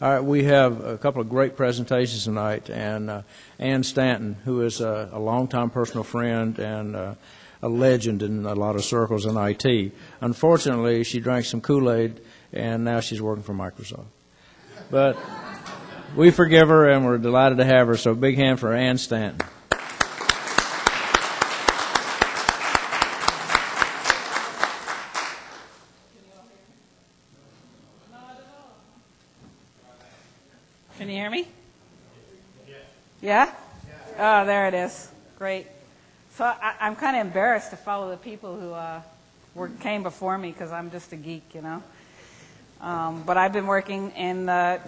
All right, we have a couple of great presentations tonight, and uh, Anne Stanton, who is a, a longtime personal friend and uh, a legend in a lot of circles in IT. Unfortunately, she drank some Kool-Aid, and now she's working for Microsoft. But we forgive her, and we're delighted to have her. So, big hand for Anne Stanton. Can you hear me? Yeah? Oh, there it is. Great. So I, I'm kind of embarrassed to follow the people who uh, were, came before me because I'm just a geek, you know. Um, but I've been working in the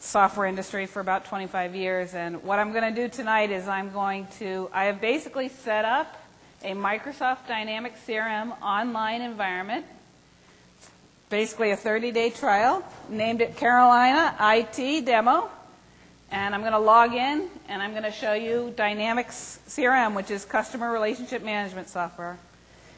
software industry for about 25 years, and what I'm going to do tonight is I'm going to, I have basically set up a Microsoft Dynamics CRM online environment, basically a 30-day trial, named it Carolina IT Demo, and I'm going to log in, and I'm going to show you Dynamics CRM, which is Customer Relationship Management Software.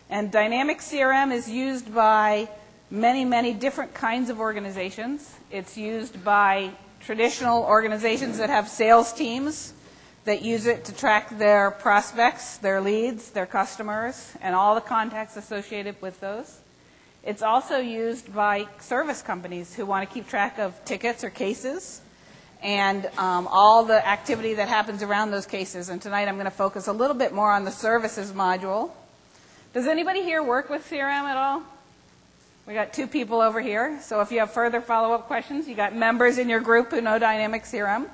And Dynamics CRM is used by many, many different kinds of organizations. It's used by traditional organizations that have sales teams that use it to track their prospects, their leads, their customers, and all the contacts associated with those. It's also used by service companies who want to keep track of tickets or cases and um, all the activity that happens around those cases. And tonight I'm going to focus a little bit more on the services module. Does anybody here work with CRM at all? We got two people over here. So if you have further follow-up questions, you got members in your group who know Dynamic CRM.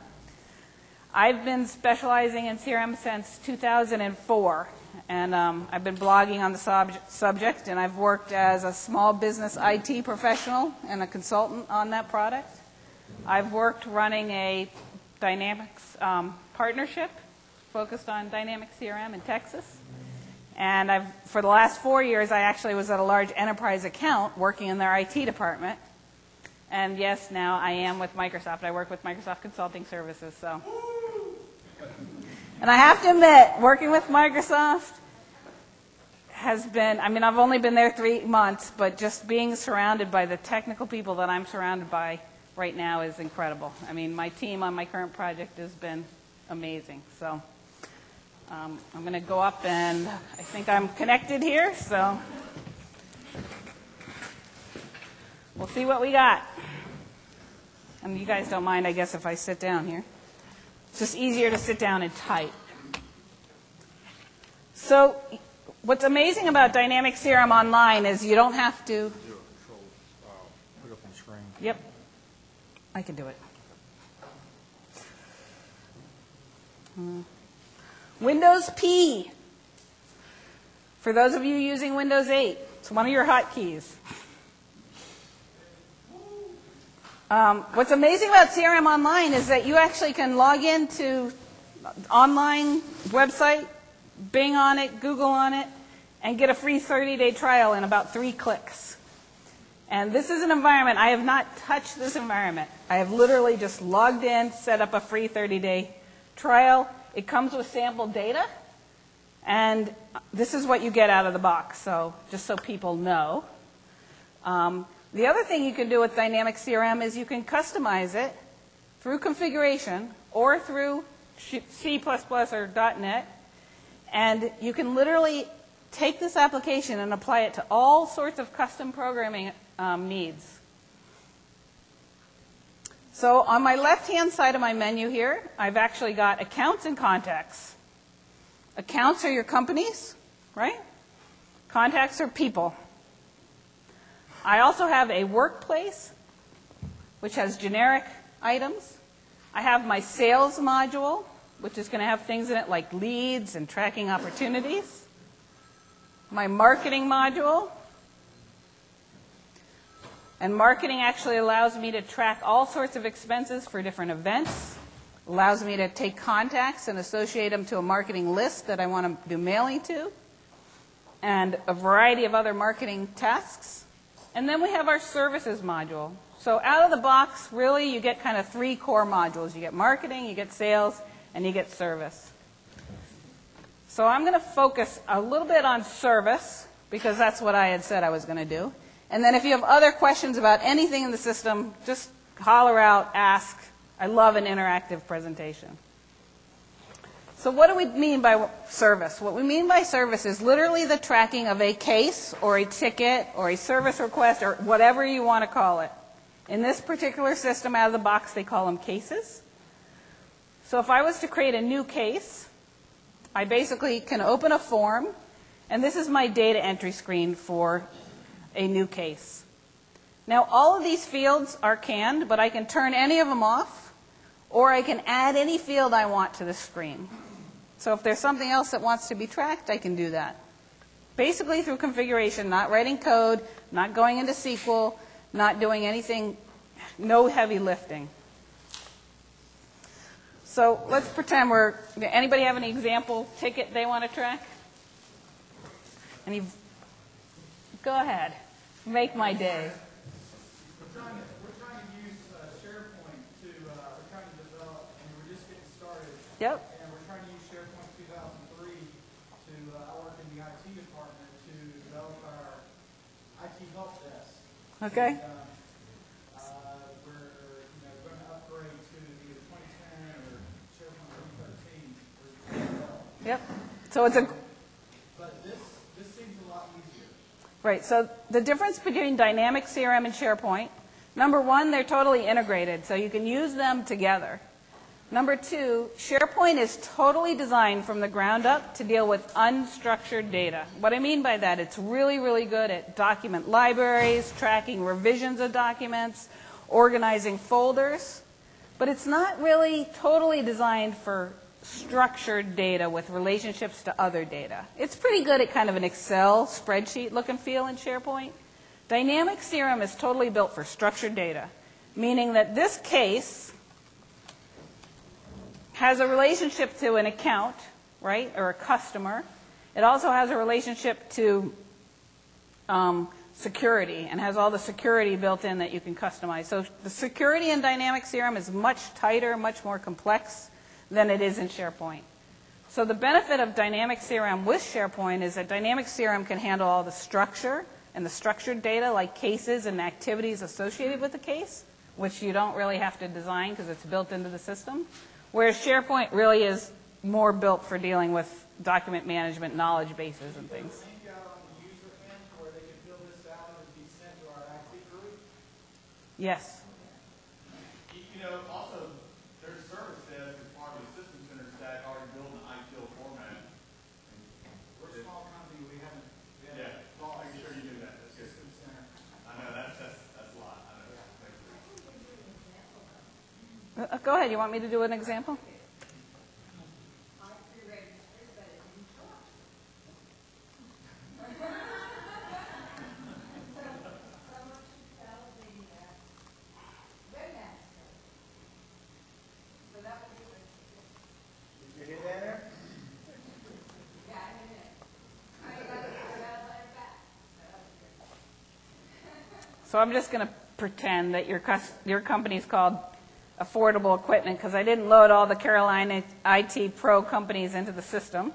I've been specializing in CRM since 2004, and um, I've been blogging on the sub- subject, and I've worked as a small business IT professional and a consultant on that product. I've worked running a Dynamics um, partnership focused on Dynamics CRM in Texas. And I've, for the last four years, I actually was at a large enterprise account working in their IT department. And yes, now I am with Microsoft. I work with Microsoft Consulting Services. So, and I have to admit, working with Microsoft has been. I mean, I've only been there three months, but just being surrounded by the technical people that I'm surrounded by right now is incredible. I mean, my team on my current project has been amazing. So. Um, I'm going to go up and I think I'm connected here, so we'll see what we got. And you guys don't mind, I guess, if I sit down here. It's just easier to sit down and type. So, what's amazing about Dynamic CRM Online is you don't have to. Put up on screen. Yep, I can do it. Hmm. Windows P. For those of you using Windows 8, it's one of your hotkeys. Um, what's amazing about CRM Online is that you actually can log into online website, Bing on it, Google on it, and get a free 30-day trial in about three clicks. And this is an environment, I have not touched this environment. I have literally just logged in, set up a free 30-day trial, it comes with sample data, and this is what you get out of the box, so just so people know. Um, the other thing you can do with Dynamic CRM is you can customize it through configuration or through C++ or .NET, and you can literally take this application and apply it to all sorts of custom programming um, needs. So on my left-hand side of my menu here, I've actually got accounts and contacts. Accounts are your companies, right? Contacts are people. I also have a workplace, which has generic items. I have my sales module, which is going to have things in it like leads and tracking opportunities. My marketing module, and marketing actually allows me to track all sorts of expenses for different events, allows me to take contacts and associate them to a marketing list that I want to do mailing to, and a variety of other marketing tasks. And then we have our services module. So out of the box, really, you get kind of three core modules. You get marketing, you get sales, and you get service. So I'm going to focus a little bit on service, because that's what I had said I was going to do. And then if you have other questions about anything in the system, just holler out, ask. I love an interactive presentation. So what do we mean by service? What we mean by service is literally the tracking of a case or a ticket or a service request or whatever you want to call it. In this particular system, out of the box, they call them cases. So if I was to create a new case, I basically can open a form, and this is my data entry screen for a new case. Now, all of these fields are canned, but I can turn any of them off, or I can add any field I want to the screen. So if there's something else that wants to be tracked, I can do that. Basically through configuration, not writing code, not going into SQL, not doing anything, no heavy lifting. So let's pretend we're, anybody have any example ticket they want to track? Any, go ahead, make my day. We're trying to, we're trying to use uh, SharePoint to, uh, we're trying to develop, and we're just getting started. Yep, And we're trying to use SharePoint 2003 to, uh, I work in the IT department to develop our IT help desk. okay. And, um, uh, we're, you know, going to upgrade to either 2010 or SharePoint 2013. Yep. So it's a, But this, this seems a lot easier. Right, so the difference between Dynamic CRM and SharePoint, number one, they're totally integrated, so you can use them together. Number two, SharePoint is totally designed from the ground up to deal with unstructured data. What I mean by that, it's really, really good at document libraries, tracking revisions of documents, organizing folders, but it's not really totally designed for structured data with relationships to other data. It's pretty good at kind of an Excel spreadsheet look and feel in SharePoint. Dynamic CRM is totally built for structured data, meaning that this case has a relationship to an account, right, or a customer. It also has a relationship to um, security and has all the security built in that you can customize. So the security in Dynamic CRM is much tighter, much more complex than it is in SharePoint. So the benefit of Dynamic CRM with SharePoint is that Dynamic CRM can handle all the structure and the structured data like cases and activities associated with the case, which you don't really have to design because it's built into the system. Whereas SharePoint really is more built for dealing with document management, knowledge bases and things. Yes. out on the user end where they can fill this out and be sent to our IT group. Yes. You you know, also, there's service desk as part of the system center stack already built in ITIL format. We're a small company, we haven't, we haven't. Yeah, well, I'm sure you do that, that's good. System center. I know, that's, that's, that's a lot, I know. Thank you. Uh, Go ahead, you want me to do an example? So I'm just going to pretend that your, your company's called Affordable Equipment because I didn't load all the Carolina IT Pro companies into the system.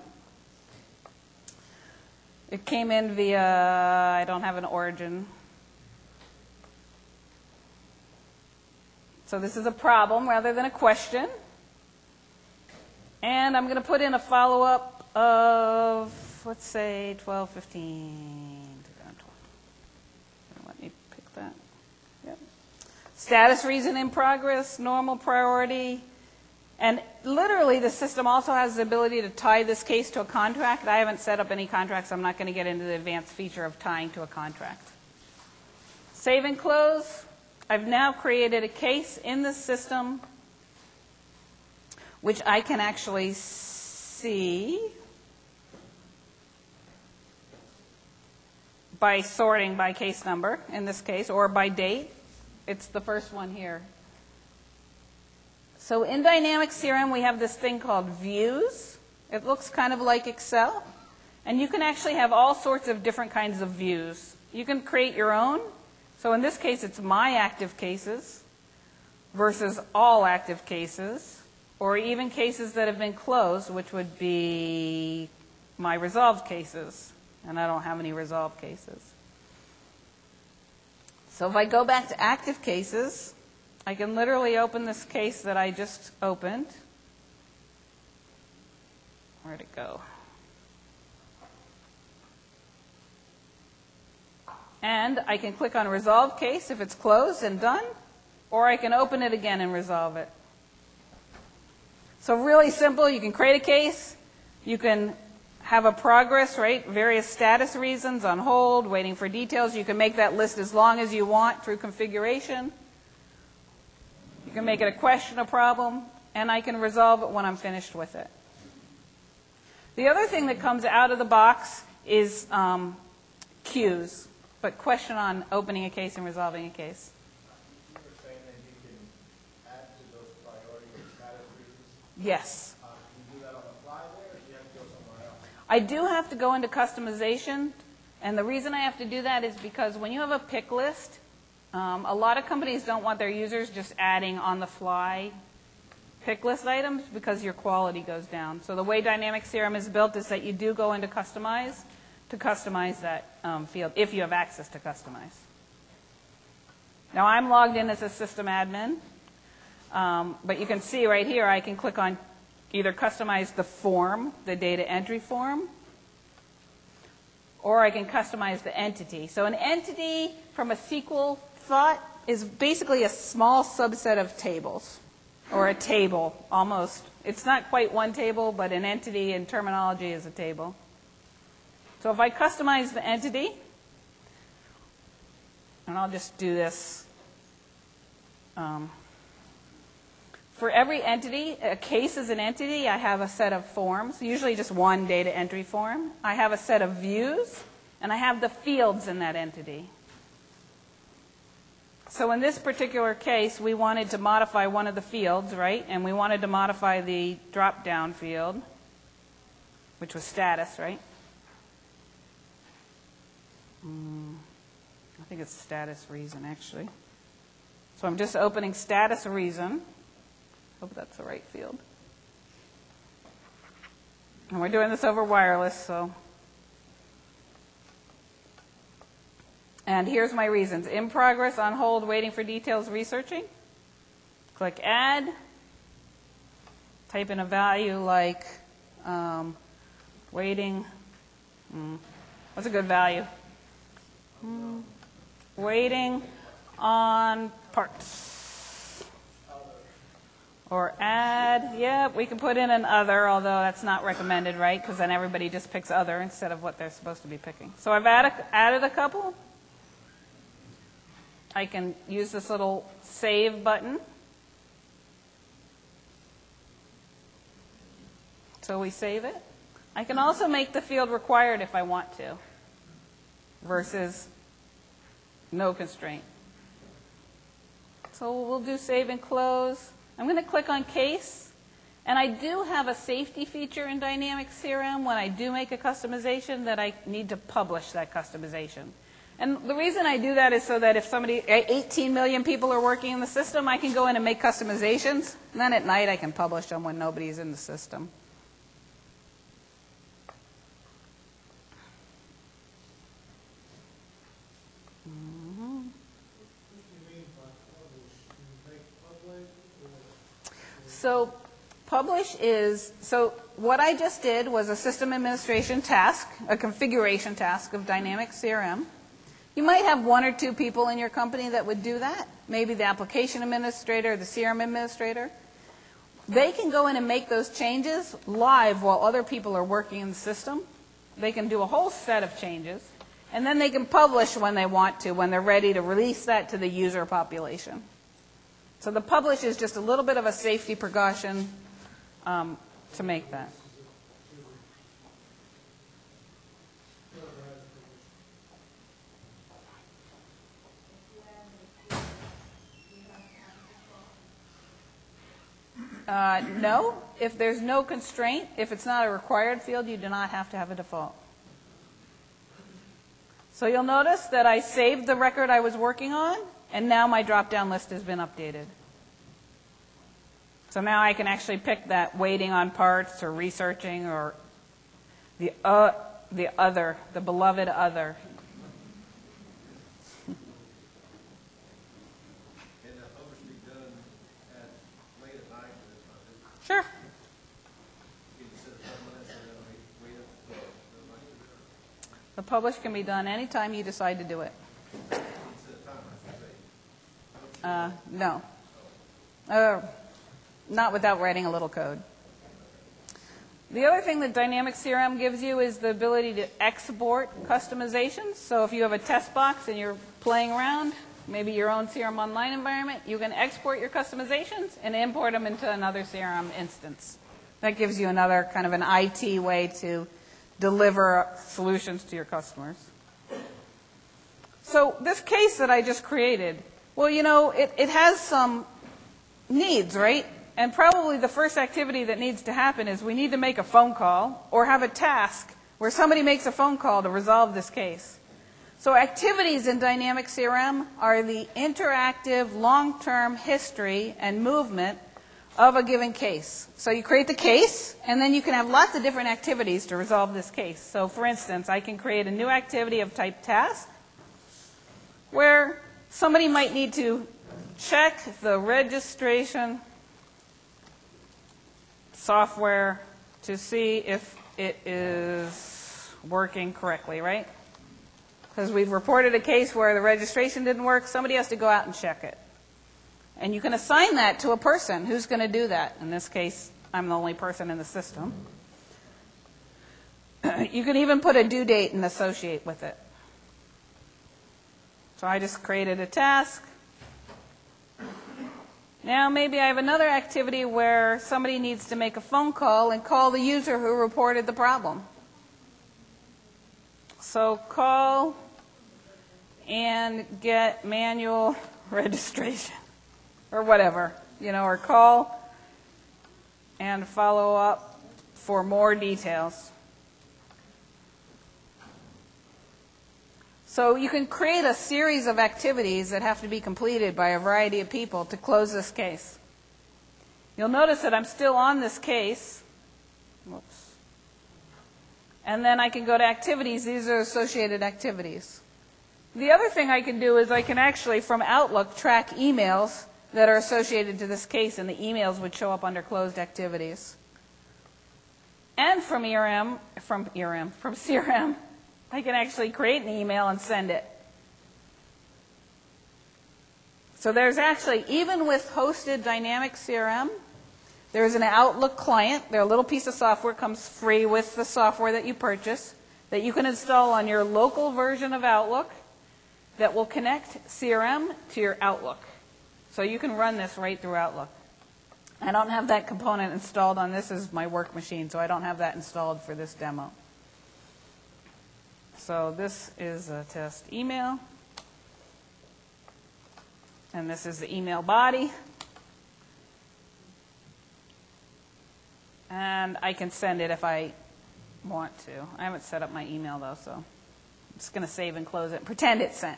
It came in via, I don't have an origin. So this is a problem rather than a question. And I'm going to put in a follow-up of, let's say, 12, 15. Let me pick that. Yep. Status reason in progress, normal priority. And literally, the system also has the ability to tie this case to a contract. I haven't set up any contracts. I'm not going to get into the advanced feature of tying to a contract. Save and close. I've now created a case in the system which I can actually see by sorting by case number, in this case, or by date. It's the first one here. So in Dynamic CRM, we have this thing called views. It looks kind of like Excel. And you can actually have all sorts of different kinds of views. You can create your own. So in this case, it's my active cases versus all active cases, or even cases that have been closed, which would be my resolved cases. And I don't have any resolved cases. So if I go back to active cases, I can literally open this case that I just opened. Where'd it go? And I can click on Resolve Case if it's closed and done, or I can open it again and resolve it. So really simple, you can create a case, you can have a progress, right? Various status reasons, on hold, waiting for details. You can make that list as long as you want through configuration. You can make it a question, a problem, and I can resolve it when I'm finished with it. The other thing that comes out of the box is um, queues, but question on opening a case and resolving a case. You I do have to go into customization, and the reason I have to do that is because when you have a pick list, um, a lot of companies don't want their users just adding on the fly pick list items because your quality goes down. So the way Dynamic CRM is built is that you do go into customize to customize that um, field if you have access to customize. Now I'm logged in as a system admin, um, but you can see right here I can click on either customize the form, the data entry form, or I can customize the entity. So an entity from a SQL thought is basically a small subset of tables, or a table, almost. It's not quite one table, but an entity in terminology is a table. So if I customize the entity, and I'll just do this. Um, for every entity, a case is an entity, I have a set of forms, usually just one data entry form. I have a set of views, and I have the fields in that entity. So in this particular case, we wanted to modify one of the fields, right? And we wanted to modify the drop-down field, which was status, right? Hmm, I think it's status reason, actually. So I'm just opening status reason. Hope that's the right field. And we're doing this over wireless, so. And here's my reasons. In progress, on hold, waiting for details, researching. Click add. Type in a value like um, waiting. Hmm, what's a good value? Hmm, waiting on parts. Or add, yeah, we can put in an other, although that's not recommended, right? Because then everybody just picks other instead of what they're supposed to be picking. So I've added a couple. I can use this little save button. So we save it. I can also make the field required if I want to, versus no constraint. So we'll do save and close. I'm going to click on case. And I do have a safety feature in Dynamics CRM when I do make a customization that I need to publish that customization. And the reason I do that is so that if somebody, eh, 18 million people are working in the system, I can go in and make customizations. And then at night I can publish them when nobody's in the system. So publish is, so what I just did was a system administration task, a configuration task of Dynamic CRM. You might have one or two people in your company that would do that, maybe the application administrator, the CRM administrator. They can go in and make those changes live while other people are working in the system. They can do a whole set of changes, and then they can publish when they want to, when they're ready to release that to the user population. So the publish is just a little bit of a safety precaution um, to make that. Uh, no, if there's no constraint, if it's not a required field, you do not have to have a default. So you'll notice that I saved the record I was working on, and now my drop-down list has been updated. So now I can actually pick that waiting on parts or researching or the, uh, the other, the beloved other. sure. The publish can be done anytime you decide to do it. Uh, no. Uh, not without writing a little code. The other thing that Dynamic CRM gives you is the ability to export customizations. So if you have a test box and you're playing around, maybe your own CRM Online environment, you can export your customizations and import them into another CRM instance. That gives you another kind of an IT way to deliver solutions to your customers. So this case that I just created, well, you know, it, it has some needs, right? And probably the first activity that needs to happen is we need to make a phone call or have a task where somebody makes a phone call to resolve this case. So activities in Dynamic CRM are the interactive long-term history and movement of a given case. So you create the case, and then you can have lots of different activities to resolve this case. So for instance, I can create a new activity of type task where somebody might need to check the registration software to see if it is working correctly, right? Because we've reported a case where the registration didn't work, somebody has to go out and check it. And you can assign that to a person who's going to do that. In this case, I'm the only person in the system. you can even put a due date and associate with it. So I just created a task. Now maybe I have another activity where somebody needs to make a phone call and call the user who reported the problem. So call and get manual registration or whatever, you know, or call and follow up for more details. So you can create a series of activities that have to be completed by a variety of people to close this case. You'll notice that I'm still on this case. Whoops. And then I can go to activities. These are associated activities. The other thing I can do is I can actually, from Outlook, track emails that are associated to this case, and the emails would show up under closed activities. And from ERM, from ERM, from CRM, I can actually create an email and send it. So there's actually, even with hosted dynamic CRM, there's an Outlook client. Their little piece of software comes free with the software that you purchase that you can install on your local version of Outlook that will connect CRM to your Outlook. So you can run this right through Outlook. I don't have that component installed on this as my work machine, so I don't have that installed for this demo. So this is a test email. And this is the email body. And I can send it if I want to. I haven't set up my email though, so I'm just going to save and close it. And pretend it's sent.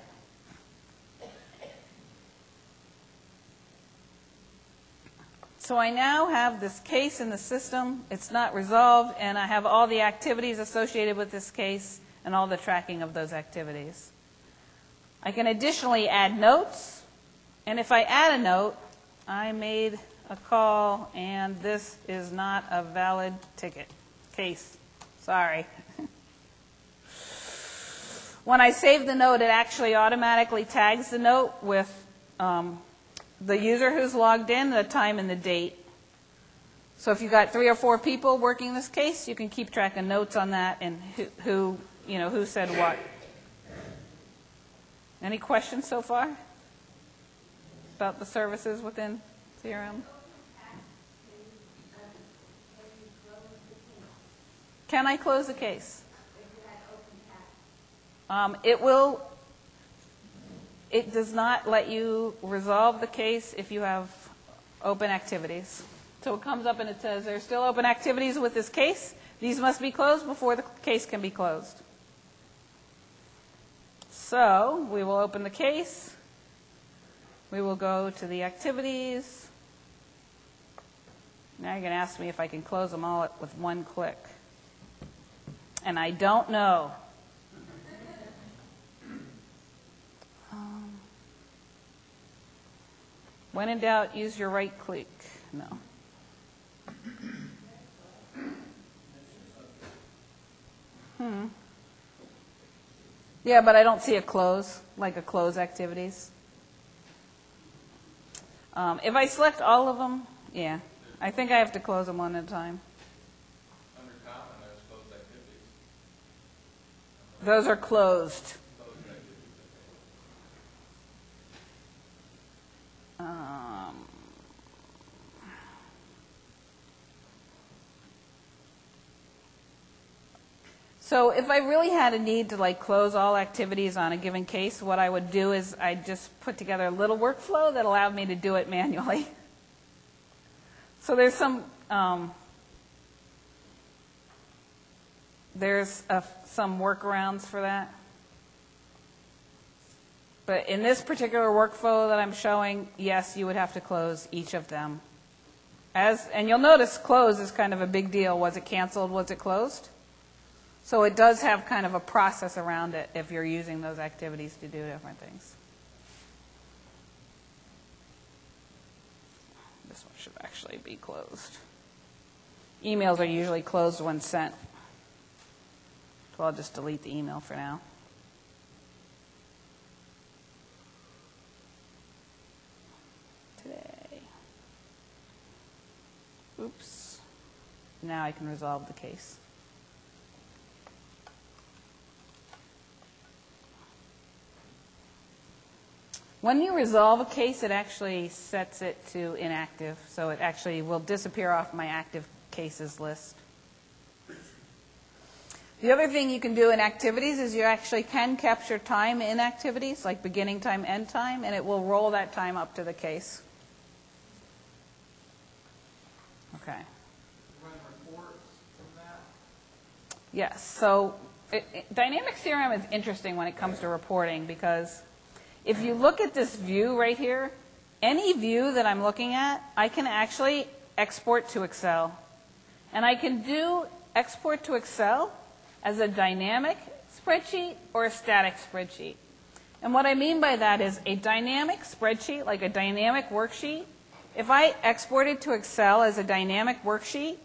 So I now have this case in the system. It's not resolved, and I have all the activities associated with this case and all the tracking of those activities. I can additionally add notes, and if I add a note, I made a call and this is not a valid ticket case. Sorry. when I save the note, it actually automatically tags the note with um, the user who's logged in, the time and the date. So if you've got three or four people working this case, you can keep track of notes on that and who, who you know, who said what. Any questions so far about the services within CRM? Can I close the case? Um, it will. It does not let you resolve the case if you have open activities. So it comes up and it says there are still open activities with this case. These must be closed before the case can be closed. So we will open the case. We will go to the activities. Now you're going to ask me if I can close them all with one click. And I don't know. Um, when in doubt, use your right click. No. Hmm. Yeah, but I don't see a close, like a close activities. Um, If I select all of them, yeah, I think I have to close them one at a time. Under common, there's closed activities. Those are closed. So if I really had a need to like close all activities on a given case, what I would do is I'd just put together a little workflow that allowed me to do it manually. So there's some, um, there's uh, some workarounds for that. But in this particular workflow that I'm showing, yes, you would have to close each of them. As, and you'll notice close is kind of a big deal. Was it canceled? Was it closed? So it does have kind of a process around it if you're using those activities to do different things. This one should actually be closed. Emails are usually closed when sent. So I'll just delete the email for now. Today. Oops. Now I can resolve the case. When you resolve a case, it actually sets it to inactive, so it actually will disappear off my active cases list. The other thing you can do in activities is you actually can capture time in activities, like beginning time, end time, and it will roll that time up to the case. Okay. Yes, so it, it, dynamic CRM is interesting when it comes to reporting because if you look at this view right here, any view that I'm looking at, I can actually export to Excel. And I can do export to Excel as a dynamic spreadsheet or a static spreadsheet. And what I mean by that is a dynamic spreadsheet, like a dynamic worksheet, if I exported to Excel as a dynamic worksheet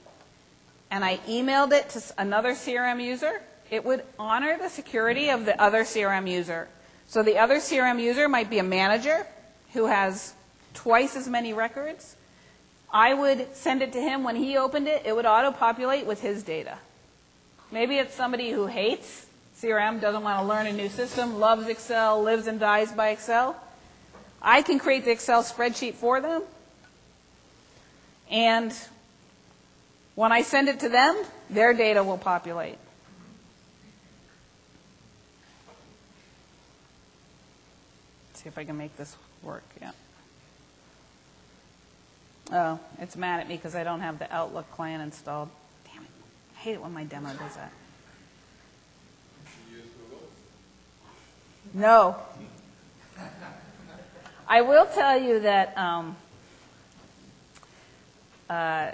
and I emailed it to another CRM user, it would honor the security of the other CRM user. So the other CRM user might be a manager who has twice as many records. I would send it to him. When he opened it, it would auto-populate with his data. Maybe it's somebody who hates CRM, doesn't want to learn a new system, loves Excel, lives and dies by Excel. I can create the Excel spreadsheet for them. And when I send it to them, their data will populate. See if I can make this work. Yeah. Oh, it's mad at me because I don't have the Outlook client installed. Damn it. I hate it when my demo does that. No. I will tell you that um, uh,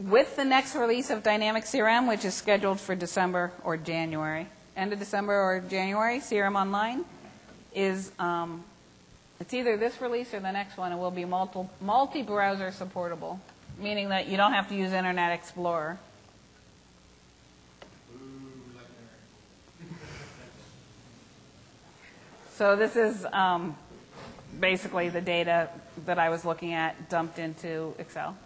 with the next release of Dynamic CRM, which is scheduled for December or January, end of December or January, CRM Online, is um, it's either this release or the next one. It will be multi, multi-browser supportable, meaning that you don't have to use Internet Explorer. So this is um, basically the data that I was looking at dumped into Excel.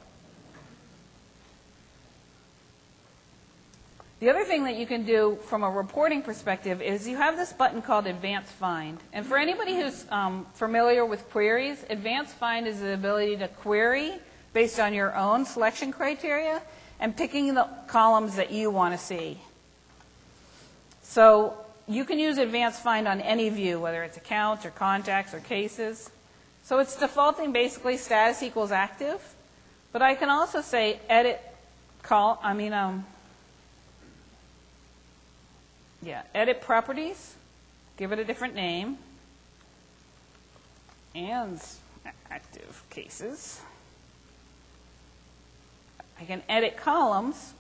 The other thing that you can do from a reporting perspective is you have this button called Advanced Find. And for anybody who's um, familiar with queries, Advanced Find is the ability to query based on your own selection criteria and picking the columns that you want to see. So you can use Advanced Find on any view, whether it's accounts or contacts or cases. So it's defaulting basically status equals active. But I can also say edit call, I mean, um, yeah, edit properties, give it a different name, and active cases. I can edit columns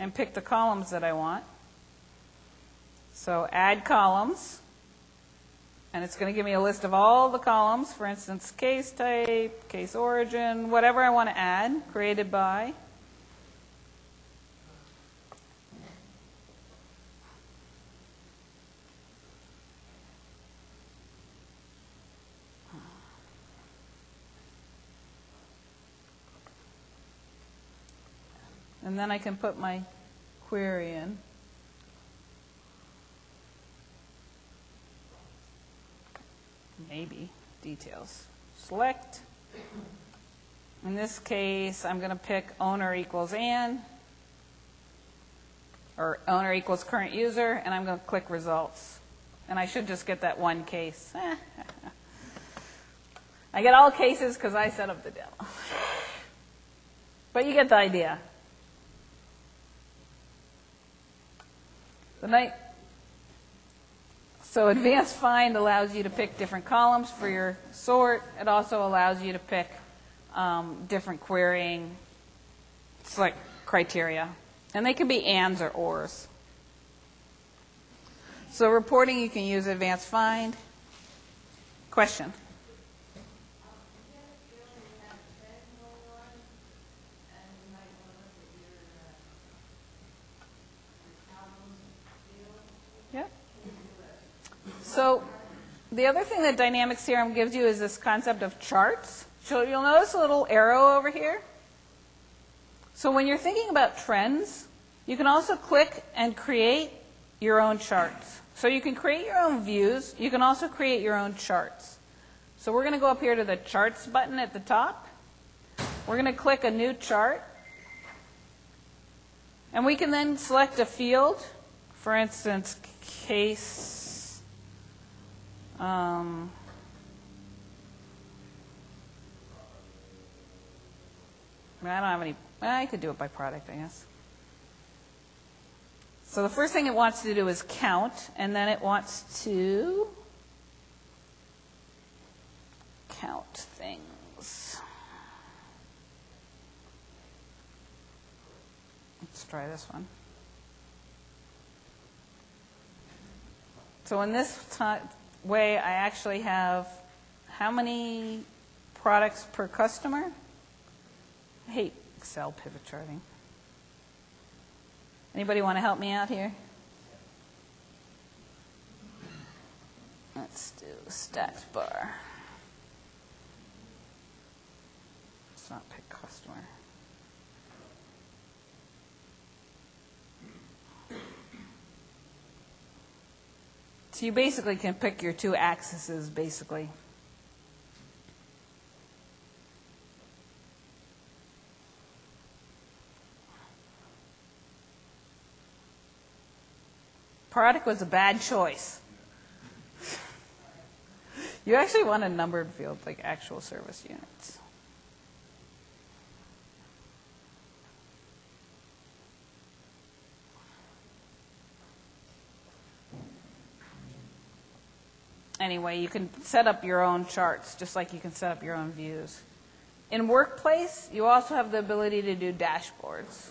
and pick the columns that I want. So add columns, and it's going to give me a list of all the columns, for instance, case type, case origin, whatever I want to add, created by. And then I can put my query in. Maybe, details. Select. In this case, I'm going to pick owner equals Anne, or owner equals current user, and I'm going to click results. And I should just get that one case. I get all cases because I set up the demo. But you get the idea. The night. So advanced find allows you to pick different columns for your sort. It also allows you to pick um, different querying select criteria. And they can be ands or ors. So reporting, you can use advanced find. Question? Yep. So the other thing that Dynamics CRM gives you is this concept of charts. So you'll notice a little arrow over here. So when you're thinking about trends, you can also click and create your own charts. So you can create your own views. You can also create your own charts. So we're going to go up here to the charts button at the top. We're going to click a new chart. And we can then select a field, for instance, case. Um, I don't have any. I could do it by product, I guess. So the first thing it wants to do is count, and then it wants to count things. Let's try this one. So in this way, I actually have how many products per customer? I hate Excel pivot charting. Anybody want to help me out here? Let's do stats bar. Let's not pick customer. So you basically can pick your two axes, basically. Product was a bad choice. You actually want a numbered field, like actual service units. Anyway, you can set up your own charts, just like you can set up your own views. In Workplace, you also have the ability to do dashboards.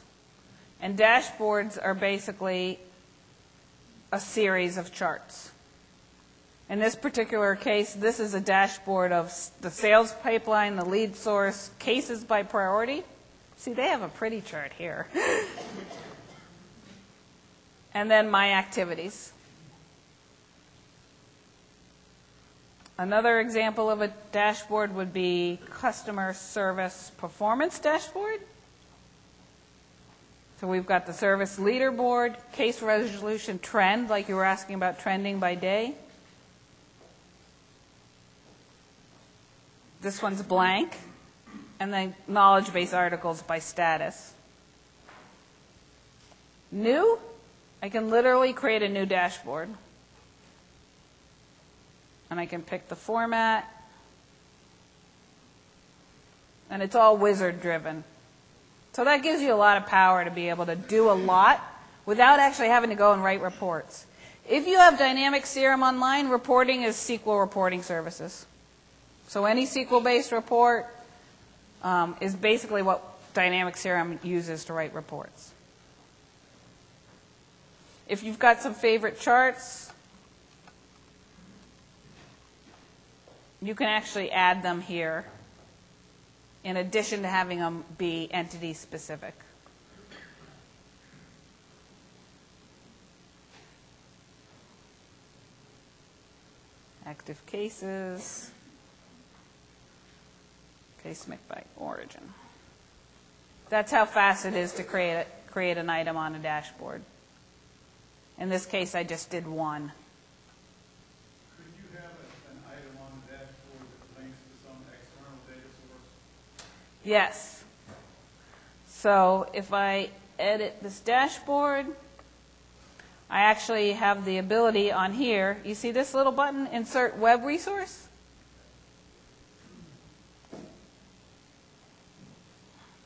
And dashboards are basically a series of charts. In this particular case, this is a dashboard of the sales pipeline, the lead source, cases by priority. See, they have a pretty chart here. and then my activities. Another example of a dashboard would be customer service performance dashboard. So we've got the service leaderboard, case resolution trend, like you were asking about trending by day. This one's blank. And then knowledge base articles by status. New, I can literally create a new dashboard. And I can pick the format. And it's all wizard driven. So that gives you a lot of power to be able to do a lot without actually having to go and write reports. If you have Dynamic CRM Online, reporting is SQL reporting services. So any SQL-based report um, is basically what Dynamic CRM uses to write reports. If you've got some favorite charts, you can actually add them here in addition to having them be entity specific. Active cases, case mix by origin. That's how fast it is to create, a- create an item on a dashboard. In this case, I just did one. Could you have a- an item on the dashboard that links to some external data source? Yes. So if I edit this dashboard, I actually have the ability on here, you see this little button, Insert Web Resource?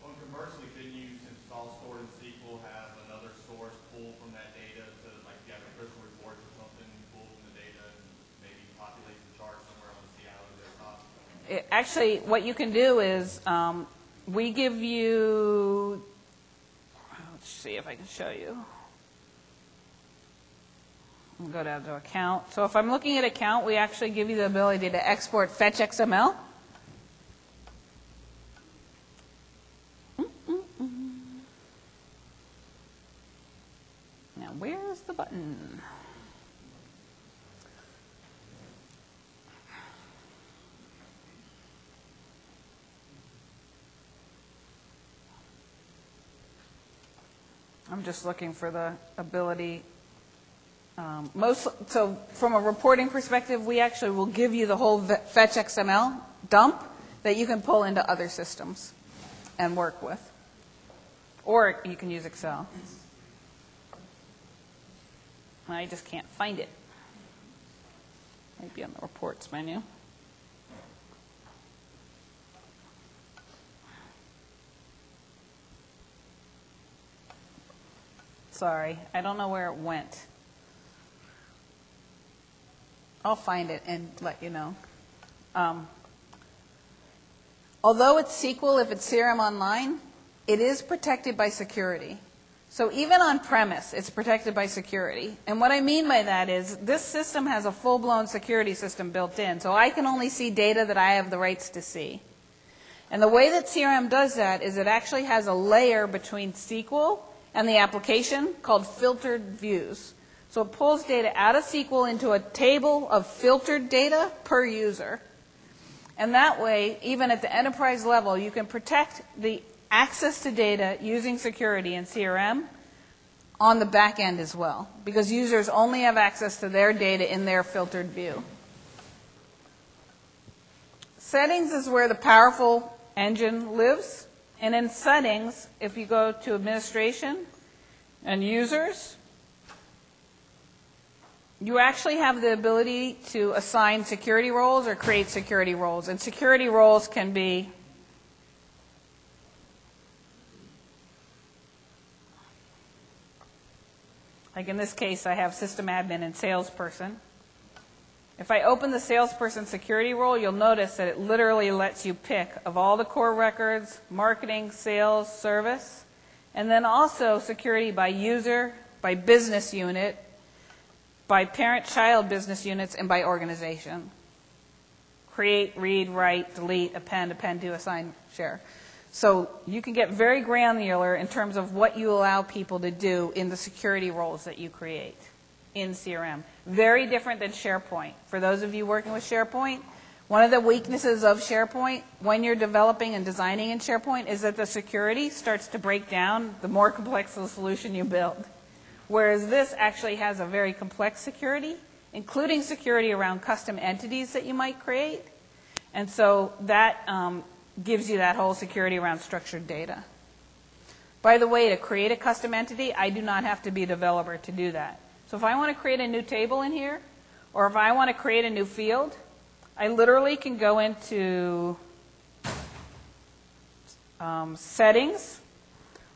Well, commercially, couldn't you, since it's all stored in SQL, have another source pull from that data to, like, a report or something, pull from the data and maybe populate charts somewhere on the CIO desktop? Actually, what you can do is, um, we give you, let's see if I can show you. I'll Go down to account. So if I'm looking at account, we actually give you the ability to export fetch XML. Now, where's the button? I'm just looking for the ability. um, Most, so from a reporting perspective, we actually will give you the whole fetch XML dump that you can pull into other systems and work with. Or you can use Excel. I just can't find it. Might be on the reports menu. Sorry, I don't know where it went. I'll find it and let you know. Um, although it's SQL, if it's CRM Online, it is protected by security. So even on premise, it's protected by security. And what I mean by that is this system has a full blown security system built in. So I can only see data that I have the rights to see. And the way that CRM does that is it actually has a layer between SQL and the application called filtered views. So it pulls data out of SQL into a table of filtered data per user. And that way, even at the enterprise level, you can protect the access to data using security in CRM on the back end as well, because users only have access to their data in their filtered view. Settings is where the powerful engine lives. And in settings, if you go to administration and users, you actually have the ability to assign security roles or create security roles. And security roles can be like in this case, I have system admin and salesperson. If I open the salesperson security role, you'll notice that it literally lets you pick of all the core records, marketing, sales, service, and then also security by user, by business unit, by parent-child business units, and by organization. Create, read, write, delete, append, append to, assign, share. So you can get very granular in terms of what you allow people to do in the security roles that you create in CRM. Very different than SharePoint. For those of you working with SharePoint, one of the weaknesses of SharePoint when you're developing and designing in SharePoint is that the security starts to break down the more complex the solution you build. Whereas this actually has a very complex security, including security around custom entities that you might create. And so that um, gives you that whole security around structured data. By the way, to create a custom entity, I do not have to be a developer to do that. If I want to create a new table in here, or if I want to create a new field, I literally can go into um, settings.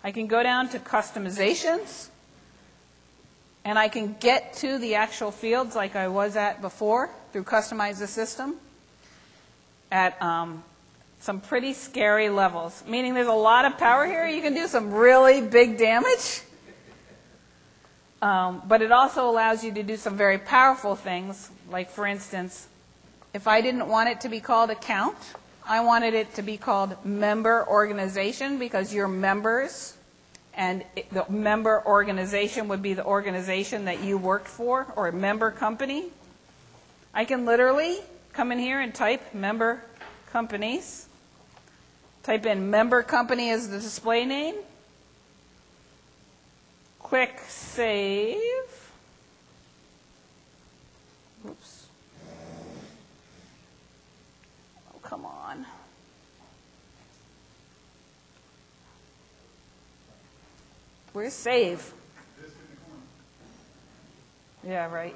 I can go down to customizations, and I can get to the actual fields like I was at before through Customize the System at um, some pretty scary levels, meaning there's a lot of power here. You can do some really big damage. Um, but it also allows you to do some very powerful things, like, for instance, if I didn't want it to be called account, I wanted it to be called member organization because you're members, and it, the member organization would be the organization that you worked for, or a member company. I can literally come in here and type member companies, Type in member company as the display name. Quick save. Oops. Oh, come on. Where's save? Yeah, right.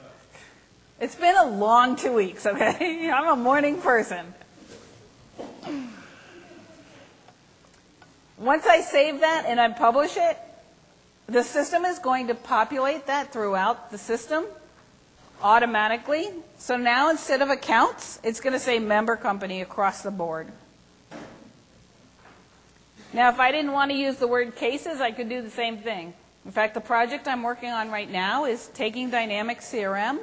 It's been a long two weeks, okay? I'm a morning person. Once I save that and I publish it, the system is going to populate that throughout the system automatically. So now instead of accounts, it's going to say member company across the board. Now, if I didn't want to use the word cases, I could do the same thing. In fact, the project I'm working on right now is taking Dynamic CRM,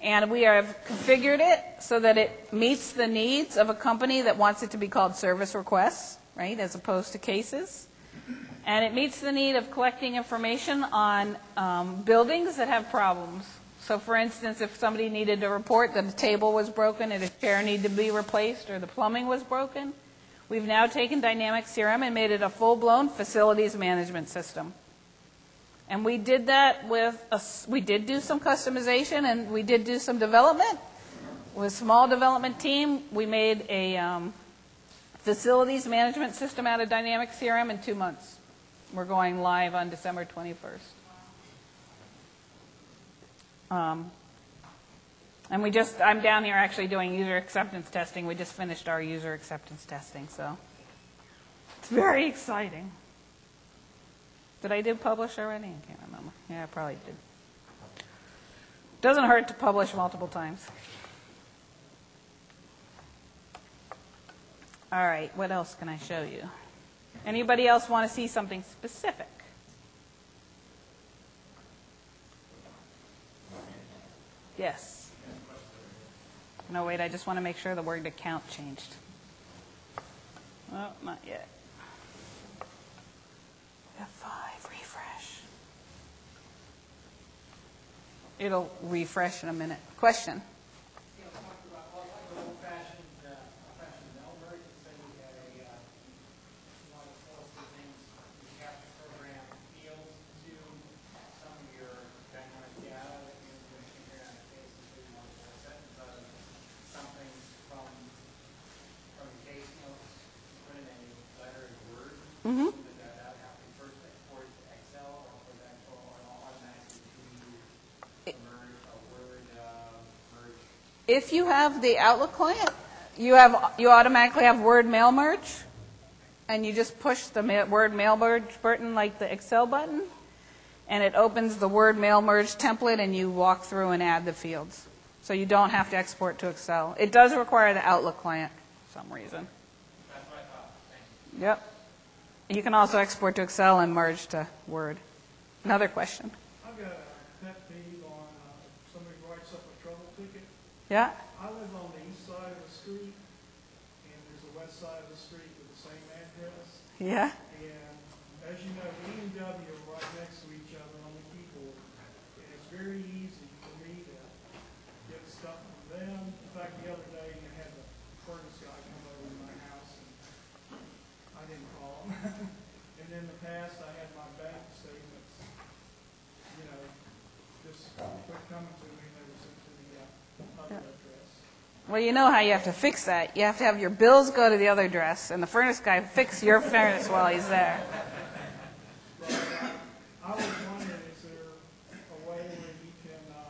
and we have configured it so that it meets the needs of a company that wants it to be called service requests, right, as opposed to cases. And it meets the need of collecting information on um, buildings that have problems. So, for instance, if somebody needed to report that a table was broken and a chair needed to be replaced or the plumbing was broken, we've now taken Dynamic CRM and made it a full-blown facilities management system. And we did that with, a we did do some customization and we did do some development. With a small development team, we made a um, facilities management system out of Dynamic CRM in two months. We're going live on December 21st. Um, and we just, I'm down here actually doing user acceptance testing. We just finished our user acceptance testing, so it's very exciting. Did I do publish already? I can't remember. Yeah, I probably did. Doesn't hurt to publish multiple times. All right, what else can I show you? Anybody else want to see something specific? Yes. No, wait, I just want to make sure the word account changed. Oh, not yet. F5, refresh. It'll refresh in a minute. Question? You know, talk about like like an old fashioned, uh, old fashioned mail merge, and say you had a, uh, you want to force the things, you have to program fields to some of your dynamic data that you're going to figure out cases that you want to set, but something from, from the case notes, put in a letter in Word. Mm-hmm. Would that, that have to be first export to Excel, or would that go automatically to merge, a Word, uh, merge If you have the Outlook client, you have you automatically have Word Mail Merge, and you just push the ma- Word Mail Merge button like the Excel button, and it opens the Word Mail Merge template, and you walk through and add the fields. So you don't have to export to Excel. It does require the Outlook client for some reason. Yep. You can also export to Excel and merge to Word. Another question? I've got a pet peeve on, uh, if somebody writes up a trouble ticket. Yeah. I live on the east side of the street, and there's a west side of the street with the same address. Yeah. And as you know, E and W are right next to each other on the keyboard. And it's very easy for me to get stuff from them. In fact, the other day, I had the furnace guy come over to my house, and I didn't call him. And in the past, I had my bank statements, you know, just quit coming to me, they were sent to the uh, other address. Well, you know how you have to fix that. You have to have your bills go to the other address, and the furnace guy fix your furnace while he's there. I was wondering, is there a way where you can, uh,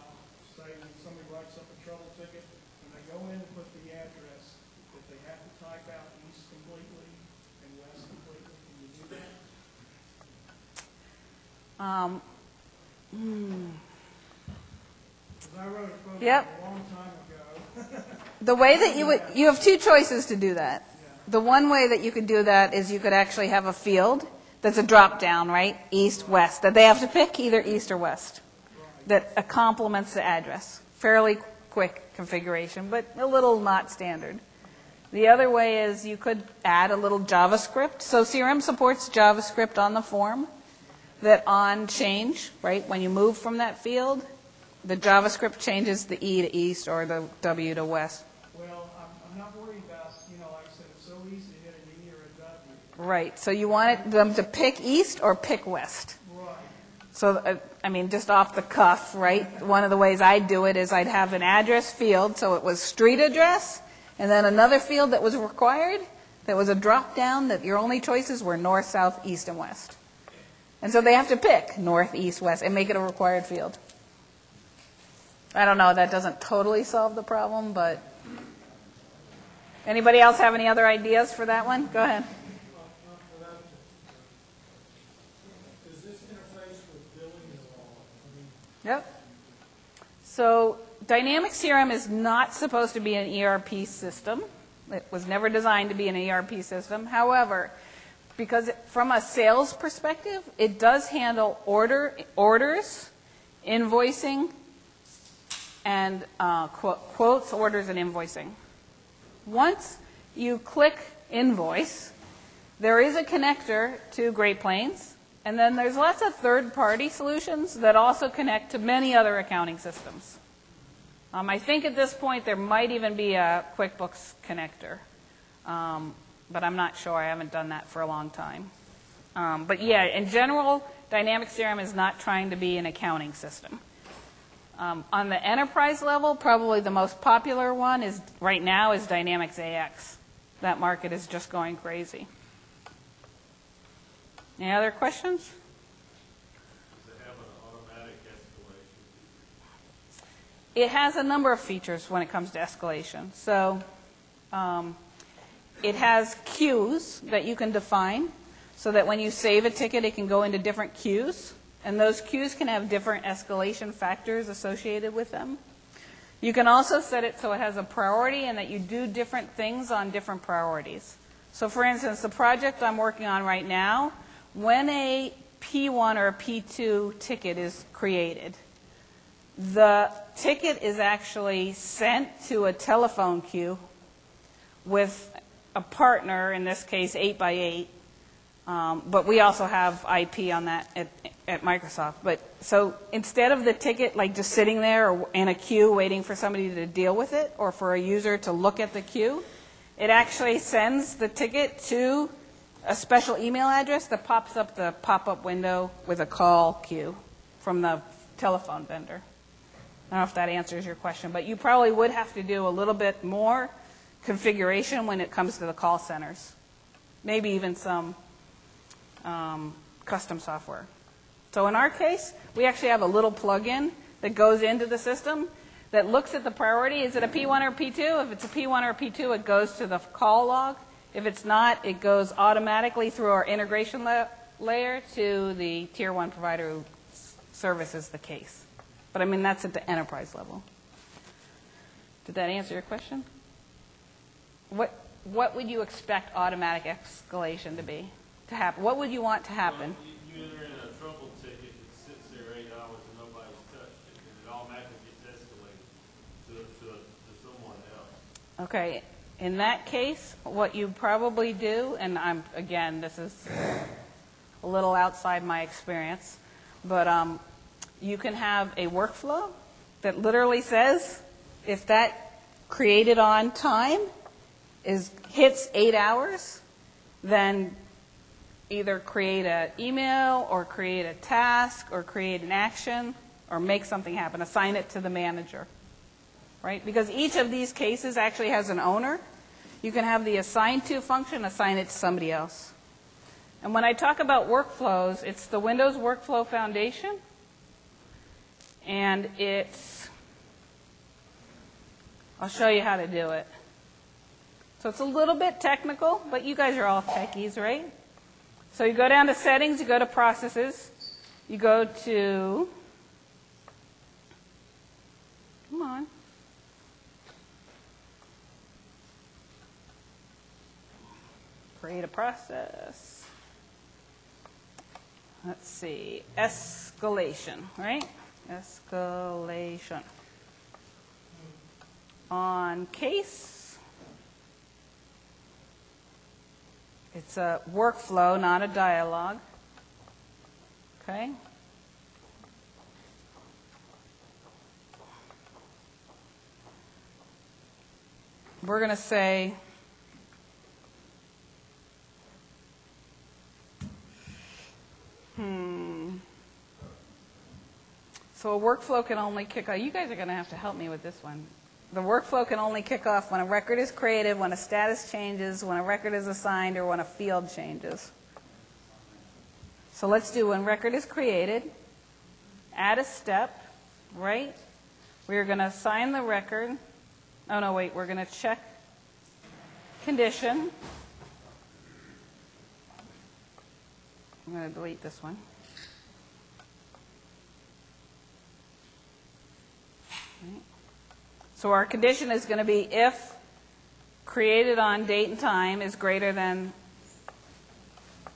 say when somebody writes up a trouble ticket, when they go in and put the address, that they have to type out east completely and west completely? Can you do that? Um, Because I wrote a program Yep. a long time ago. The way that you would, you have two choices to do that. The one way that you could do that is you could actually have a field that's a drop down, right? East, west, that they have to pick either east or west. That complements the address. Fairly quick configuration, but a little not standard. The other way is you could add a little JavaScript. So CRM supports JavaScript on the form that on change, right, when you move from that field, the JavaScript changes the E to east or the W to west. Well, I'm, I'm not worried about, you know, like I said, it's so easy to hit an E or a Right, so you wanted them to pick east or pick west? Right. So, uh, I mean, just off the cuff, right? One of the ways I'd do it is I'd have an address field, so it was street address, and then another field that was required, that was a drop down, that your only choices were north, south, east, and west. And so they have to pick north, east, west, and make it a required field. I don't know, that doesn't totally solve the problem, but. Anybody else have any other ideas for that one? Go ahead. Does this interface with billing at all? I mean, Yep. So Dynamics CRM is not supposed to be an ERP system. It was never designed to be an ERP system. However, because from a sales perspective, it does handle order, orders, invoicing, and uh, qu- quotes, orders, and invoicing. Once you click invoice, there is a connector to Great Plains, and then there's lots of third-party solutions that also connect to many other accounting systems. Um, I think at this point, there might even be a QuickBooks connector, um, but I'm not sure. I haven't done that for a long time. Um, But yeah, in general, Dynamics CRM is not trying to be an accounting system. Um, On the enterprise level, probably the most popular one is, right now, is Dynamics AX. That market is just going crazy. Any other questions? It has a number of features when it comes to escalation. So um, it has queues that you can define so that when you save a ticket, it can go into different queues. And those queues can have different escalation factors associated with them. You can also set it so it has a priority and that you do different things on different priorities. So for instance, the project I'm working on right now, when a P1 or a P2 ticket is created, the ticket is actually sent to a telephone queue with a partner, in this case, 8 by 8 um, but we also have IP on that at, at Microsoft. But so instead of the ticket like just sitting there in a queue waiting for somebody to deal with it or for a user to look at the queue, it actually sends the ticket to a special email address that pops up the pop-up window with a call queue from the telephone vendor. I don't know if that answers your question, but you probably would have to do a little bit more configuration when it comes to the call centers. Maybe even some um, custom software. So in our case, we actually have a little plug-in that goes into the system that looks at the priority. Is it a P1 or P2? If it's a P1 or P2, it goes to the call log. If it's not, it goes automatically through our integration la- layer to the tier one provider who services the case. But I mean, that's at the enterprise level. Did that answer your question? What, what would you expect automatic escalation to be, to happen? What would you want to happen? Well, You, you enter in a trouble ticket that sits there eight hours and nobody's touched it, and it automatically gets escalated to, to, to someone else. Okay, in that case, what you probably do, and I'm, again, this is a little outside my experience, but um, you can have a workflow that literally says, if that created on time is, hits eight hours, then either create an email or create a task or create an action or make something happen, assign it to the manager right? Because each of these cases actually has an owner. You can have the assign to function, assign it to somebody else. And when I talk about workflows, it's the Windows Workflow Foundation, and it's, I'll show you how to do it. So it's a little bit technical, but you guys are all techies, right? So you go down to settings, you go to processes, you go to, come on. Create a process. Let's see, escalation, right? Escalation. On case, it's a workflow, not a dialogue. Okay? We're going to say, Hmm. So a workflow can only kick off. You guys are going to have to help me with this one. The workflow can only kick off when a record is created, when a status changes, when a record is assigned, or when a field changes. So let's do when record is created, add a step, right? We're going to assign the record. Oh, no, wait, we're going to check condition. I'm going to delete this one. Right. So our condition is going to be if created on date and time is greater than,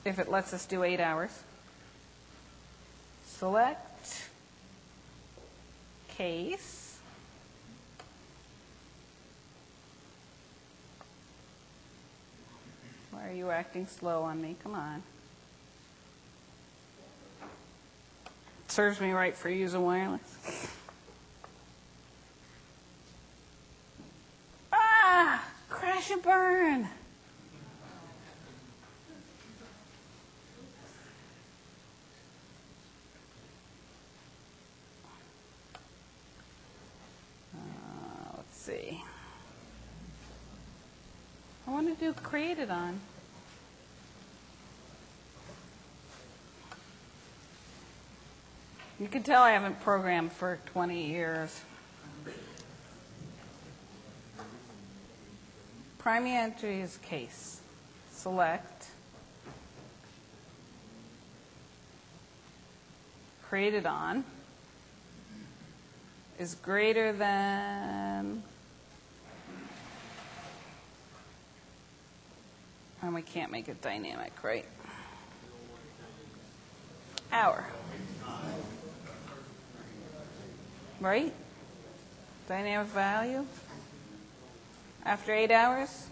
if it lets us do eight hours. Select case. Why are you acting slow on me? Come on. Serves me right for using wireless. Ah! Crash and burn! Uh, let's see. I want to do created on. You can tell I haven't programmed for 20 years. Primary entity is case. Select. Created on is greater than, and we can't make it dynamic, right? Hour. Right? Dynamic value. After eight hours,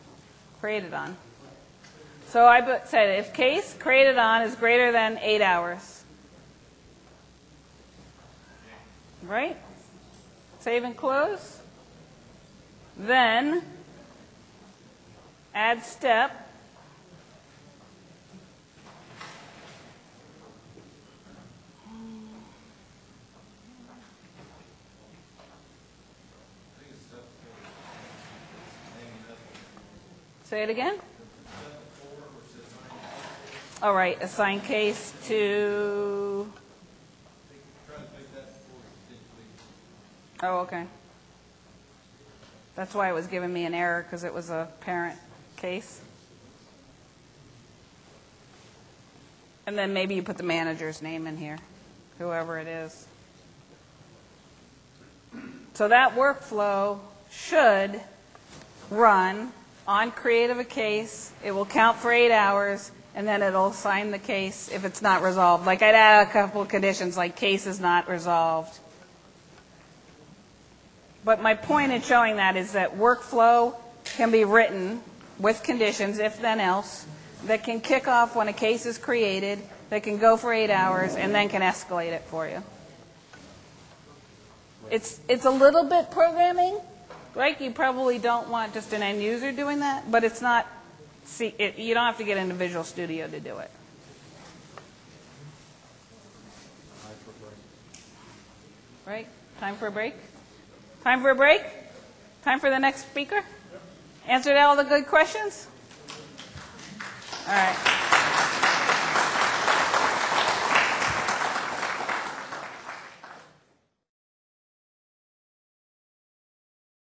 created on. So I said if case created on is greater than eight hours. Right? Save and close. Then add step. Say it again. All right, assign case to. Oh, okay. That's why it was giving me an error, because it was a parent case. And then maybe you put the manager's name in here, whoever it is. So that workflow should run on creative a case. It will count for eight hours, and then it'll assign the case if it's not resolved. Like I'd add a couple of conditions, like case is not resolved. But my point in showing that is that workflow can be written with conditions, if then else, that can kick off when a case is created, that can go for eight hours, and then can escalate it for you. It's, it's a little bit programming, right? You probably don't want just an end user doing that, but it's not, see, it, you don't have to get into Visual Studio to do it. Right? Time for a break? Time for a break? Time for the next speaker? Answered all the good questions? All right.